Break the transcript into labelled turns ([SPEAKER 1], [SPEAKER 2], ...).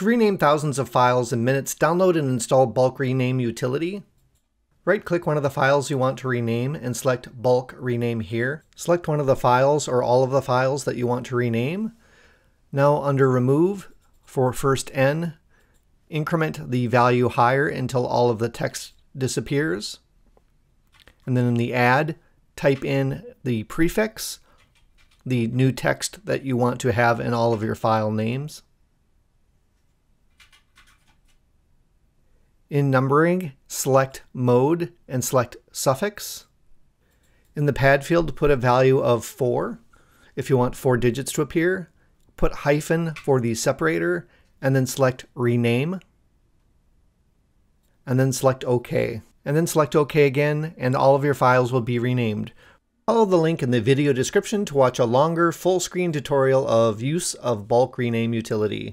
[SPEAKER 1] To rename thousands of files in minutes, download and install Bulk Rename utility. Right-click one of the files you want to rename and select Bulk Rename here. Select one of the files or all of the files that you want to rename. Now under Remove, for first n, increment the value higher until all of the text disappears. And then in the add, type in the prefix, the new text that you want to have in all of your file names. In numbering, select mode and select suffix. In the pad field, put a value of 4 if you want four digits to appear. Put hyphen for the separator and then select rename. And then select OK. And then select OK again and all of your files will be renamed. Follow the link in the video description to watch a longer full screen tutorial of use of bulk rename utility.